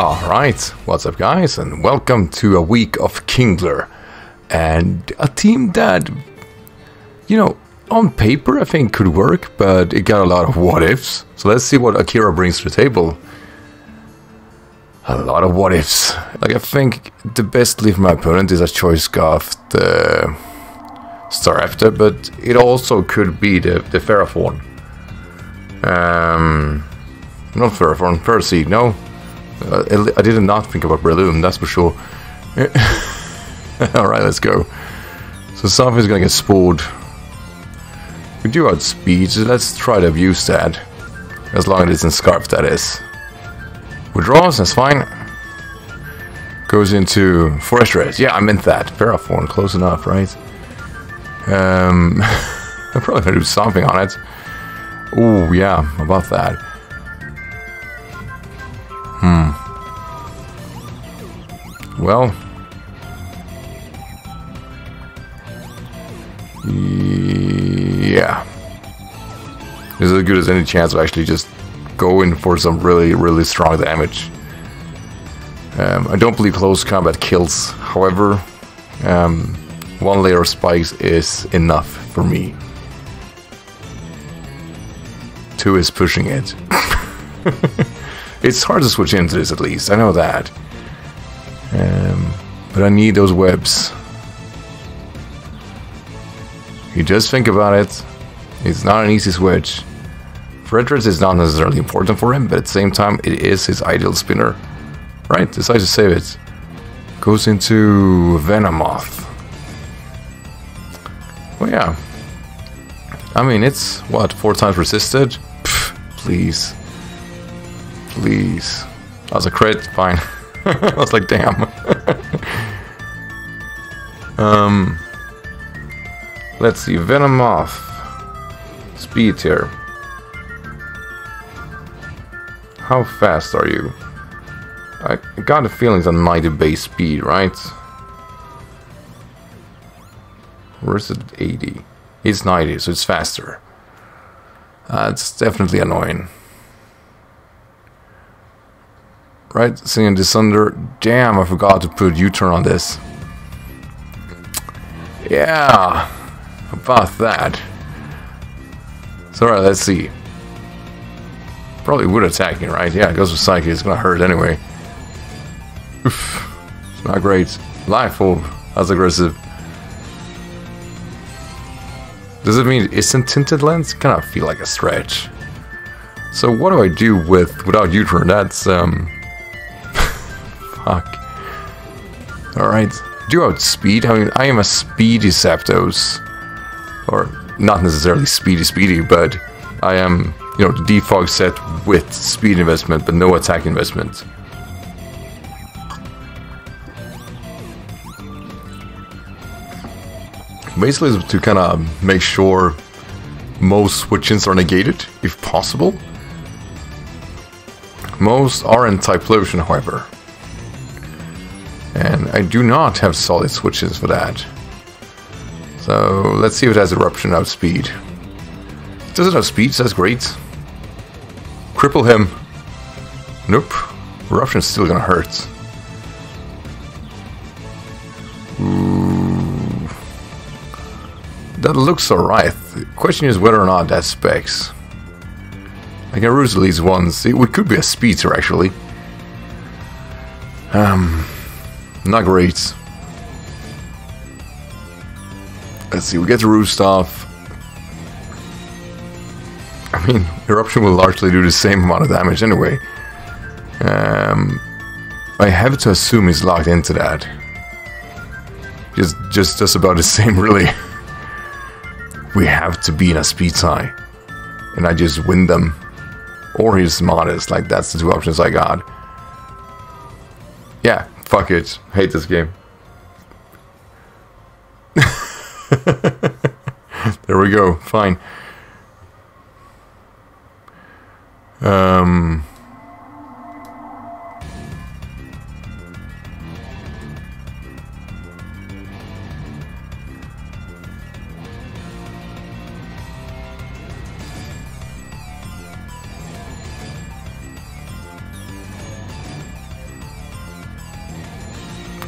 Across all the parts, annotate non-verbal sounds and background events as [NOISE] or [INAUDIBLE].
Alright, what's up guys and welcome to a week of Kingler and a team that, you know, on paper I think could work, but it got a lot of what ifs. So let's see what Akira brings to the table. A lot of what ifs. Like I think the best lead for my opponent is a choice scarf the Staraptor, but it also could be the, the Ferrothorn. Um, not Ferrothorn, Percy, no. Uh, I did not think about Breloom, that's for sure. [LAUGHS] Alright, let's go. So something's gonna get spooled. We do outspeed, so let's try to abuse that. As long as it's in Scarf, that is. Withdraws, that's fine. Goes into Forretress. Yeah, I meant that. Ferrothorn, close enough, right? Um, [LAUGHS] I'm probably gonna do something on it. Oh, yeah, about that. Well. Yeah. This is as good as any chance of actually just going for some really, really strong damage. Um, I don't believe close combat kills. However, um, one layer of spikes is enough for me. Two is pushing it. [LAUGHS] It's hard to switch into this at least, I know that. Um, but I need those webs. You just think about it, it's not an easy switch. Forretress is not necessarily important for him, but at the same time, it is his ideal spinner. Right, decides to save it. Goes into Venomoth. Well, yeah. I mean, it's, what, four times resisted? Pff, please. Please. That was a crit, fine. [LAUGHS] [LAUGHS] I was like, damn. [LAUGHS] um, let's see, Venomoth. Speed here. How fast are you? I got a feeling it's a 90 base speed, right? Where's it 80? It's 90, so it's faster. Uh, it's definitely annoying. Right, seeing this under. Damn, I forgot to put U-turn on this. Yeah, about that. So alright, let's see. Probably would attack me, right? Yeah, it goes with Psyche, it's gonna hurt anyway. Oof. It's not great. Life orb, that's aggressive. Does it mean isn't tinted lens? Kind of feel like a stretch. So what do I do with without U-turn? That's um Alright. Do outspeed? I mean, I am a speedy Zapdos. Or, not necessarily speedy speedy, but I am, you know, the default set with speed investment, but no attack investment. Basically, to kind of make sure most switch-ins are negated, if possible. Most are in Typhlosion, however. I do not have solid switches for that. So let's see if it has eruption out speed. Does it have speed? so That's great. Cripple him. Nope. Eruption's still gonna hurt. That looks alright. The question is whether or not that specs. I can roost at least. It could be a speedster actually. Um, not great. Let's see, we get the roost off. I mean, Eruption will largely do the same amount of damage anyway. Um, I have to assume he's locked into that. Just, just, just about the [LAUGHS] same, really. we have to be in a speed tie. And I just win them. Or he's modest, like that's the two options I got. Yeah, fuck it. Hate this game. [LAUGHS] there we go. Fine. Um.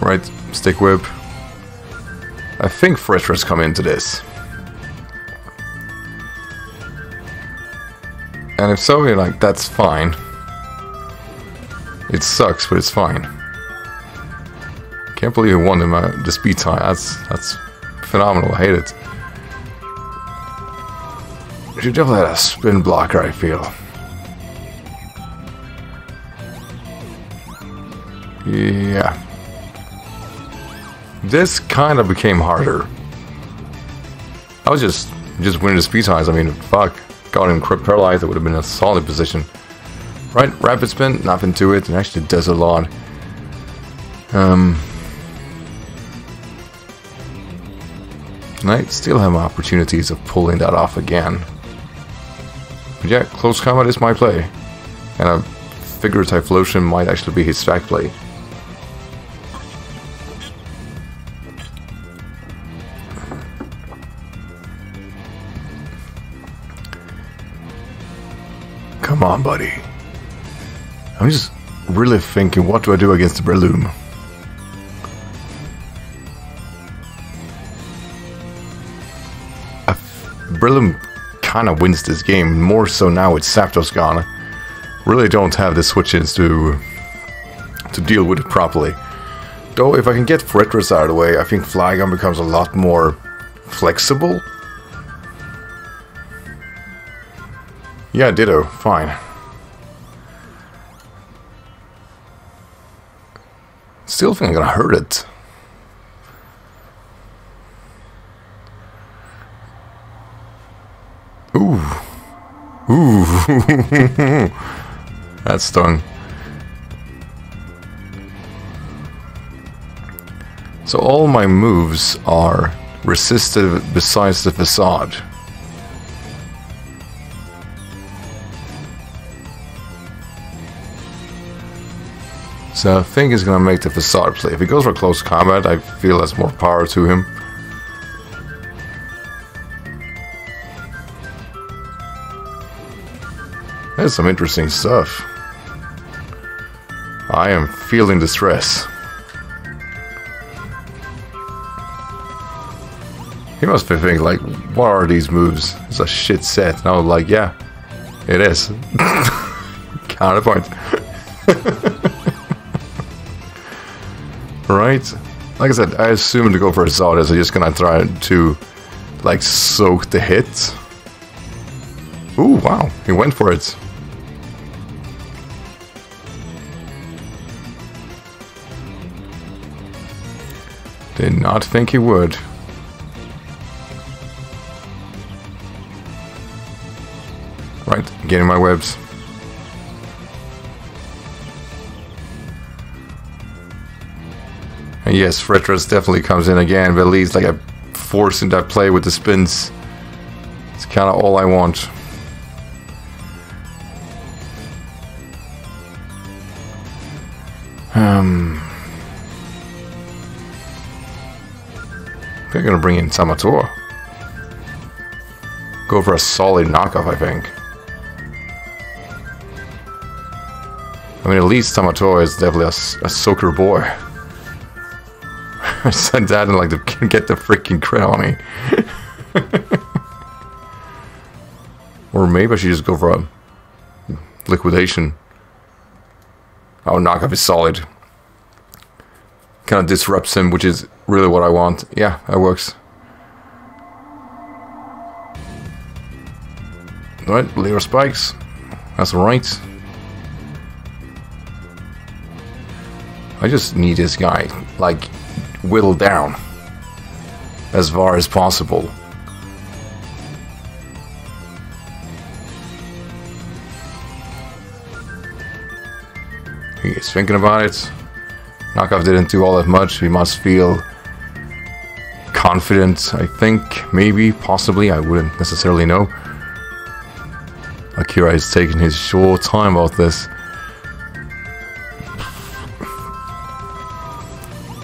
Right, stick whip. I think Forretress come into this. And if so, you're like, that's fine. It sucks, but it's fine. Can't believe you won him uh, the speed time. That's that's phenomenal. I hate it. You definitely had a spin blocker, I feel. Yeah. This kind of became harder. I was just just winning the speed times. I mean, fuck. Got him paralyzed, it would have been a solid position. Right, rapid spin, nothing to it. It actually does a lot. Um, and I still have opportunities of pulling that off again. But yeah, close combat is my play. And a figure Typhlosion might actually be his stack play. On, buddy. I'm just really thinking, what do I do against Breloom? Breloom kind of wins this game, more so now with Zapdos gone. Really don't have the switches to to deal with it properly. Though if I can get Forretress out of the way, I think Flygon becomes a lot more flexible. Yeah, Ditto, fine. Still think I'm gonna hurt it. Ooh. Ooh. [LAUGHS] that stung. So all my moves are resistive besides the facade. So I think he's gonna make the facade play. If he goes for close combat, I feel that's more power to him. That's some interesting stuff. I am feeling the stress. He must be thinking, like, what are these moves? It's a shit set. And I was like, yeah, it is. [LAUGHS] Counterpoint. [LAUGHS] right? Like I said, I assume to go for a Zardes, I'm just gonna try to, like, soak the hit. Ooh, wow, he went for it. Did not think he would. Right, getting my webs. And yes, Forretress definitely comes in again, but at least like a force in that play with the spins. It's kind of all I want. Um, They're gonna bring in Samator. Go for a solid knockoff, I think. I mean, at least Samator is definitely a, a soaker boy. I said that and like to [LAUGHS] get the freaking crit on me. or maybe I should just go for a liquidation. Oh, knockoff is solid kind of disrupts him, which is really what I want. Yeah, that works. Alright, layer spikes. That's right. I just need this guy, like, whittled down as far as possible. He's thinking about it. Knockoff didn't do all that much. He must feel confident, I think. Maybe, possibly. I wouldn't necessarily know. Akira is taking his short time about this.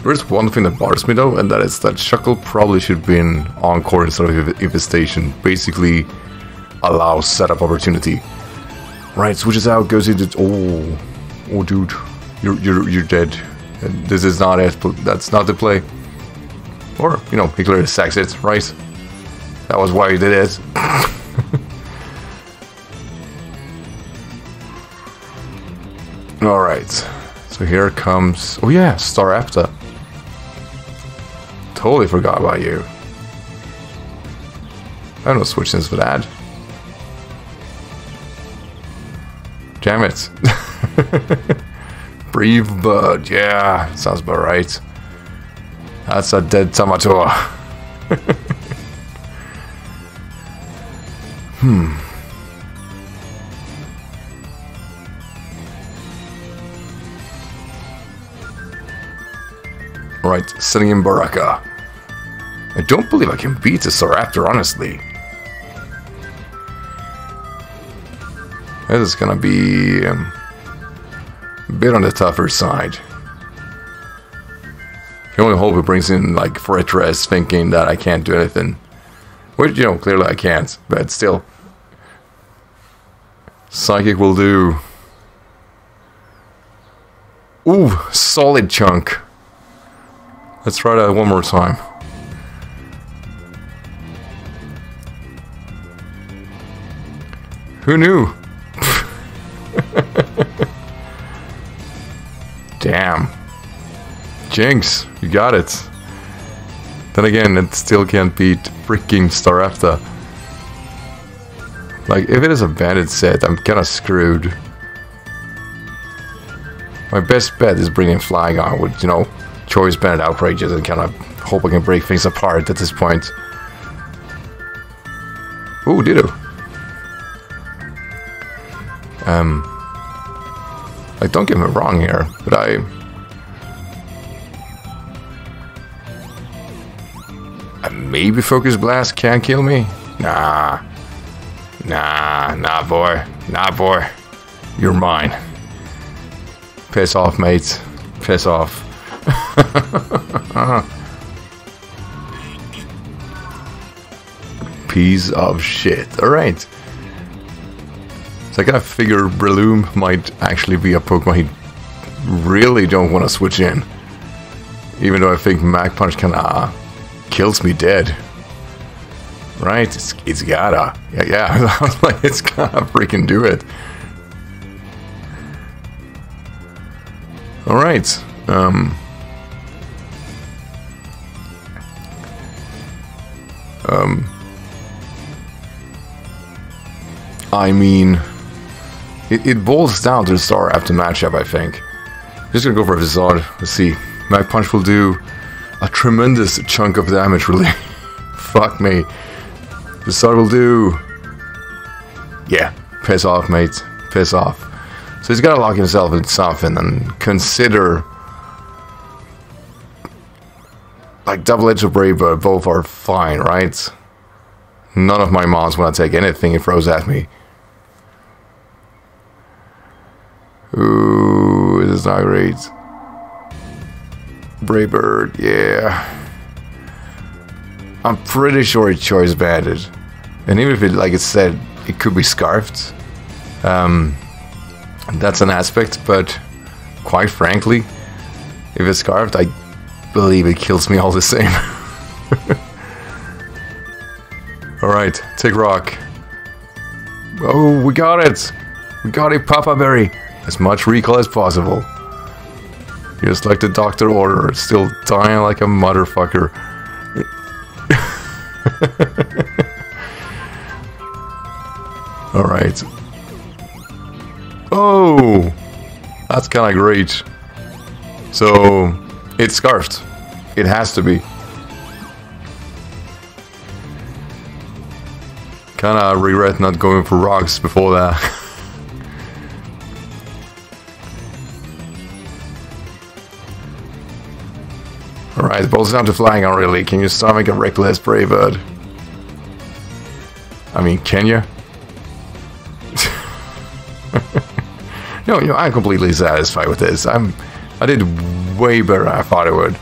There's one thing that bothers me though, and that is that Shuckle probably should be in Encore instead of Infestation. Basically, allows setup opportunity. Right, switches out, goes into. Oh, oh, dude, you're you're you're dead. This is not it. That's not the play. Or, you know, he clearly sacks it, right? That was why he did it. [LAUGHS] Alright. So here comes... Oh yeah, Staraptor. Totally forgot about you. I don't know switchings for that. Damn it. [LAUGHS] Breathe bird, yeah, sounds about right. That's a dead Tamatoa. [LAUGHS] hmm. Right, sitting in Baraka. I don't believe I can beat this Staraptor, honestly. This is gonna be um, a bit on the tougher side. You only hope it brings in like Forretress thinking that I can't do anything. Which, you know, clearly I can't, but still. Psychic will do. Ooh, solid chunk. Let's try that one more time. Who knew? Damn. Jynx, you got it. Then again, it still can't beat freaking Staraptor. Like, if it is a bandit set, I'm kinda screwed. My best bet is bringing Flying Flygon with, you know, Choice Bandit Outrages and kind of hope I can break things apart at this point. Ooh, Ditto. Um, like, don't get me wrong here, but I... Maybe Focus Blast can't kill me? Nah. Nah, nah, boy. Nah, boy. You're mine. Piss off, mates. Piss off. [LAUGHS] Piece of shit. Alright. So I figure Breloom might actually be a Pokemon he really don't want to switch in. Even though I think Mach Punch kinda kills me dead. Right? It's, it's gotta. Yeah, yeah. [LAUGHS] I was like, it's gotta freaking do it. Alright. Um... Um... I mean... It, it boils down to the after matchup, I think. I'm Just gonna go for a Facade. Let's see. Mach Punch will do a tremendous chunk of damage, really. [LAUGHS] Fuck me. Facade will do... Yeah, piss off, mate. Piss off. So he's gotta lock himself in something and consider... Like, Double Edge or Brave Bird both are fine, right? None of my mods want to take anything it throws at me. Ooh, this is not great. Brave Bird, yeah. I'm pretty sure it's choice banded. And even if it, like it said, it could be scarfed. Um, that's an aspect, but quite frankly, if it's scarfed, I believe it kills me all the same. [LAUGHS] Alright, take rock. Oh, we got it! We got it, Papa Berry! As much recall as possible. Just like the doctor ordered, still dying like a motherfucker. [LAUGHS] Alright. Oh! That's kinda great. So, it's scarfed. It has to be. Kinda regret not going for rocks before that. [LAUGHS] Alright, balls down to Flygon really. Can you stomach a reckless brave bird? I mean, can you? [LAUGHS] no, you know, I'm completely satisfied with this. I'm, I did way better than I thought I would.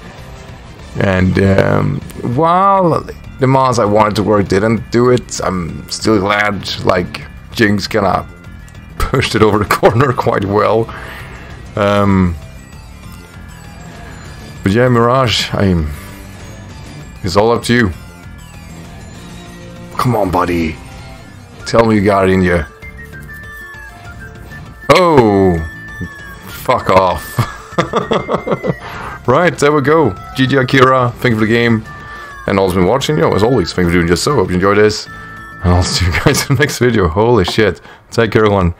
And um, while the mods I wanted to work didn't do it, I'm still glad, like, Jynx kinda pushed it over the [LAUGHS] corner quite well. Um, But yeah, Mirage, I'm... It's all up to you. Come on, buddy. Tell me you got it in you. Oh! Fuck off. [LAUGHS] right, there we go. GG Akira, thank you for the game. And all has been watching, yo, as always, thank you for doing just so. Hope you enjoyed this. And I'll see you guys [LAUGHS] in the next video. Holy shit. Take care, everyone.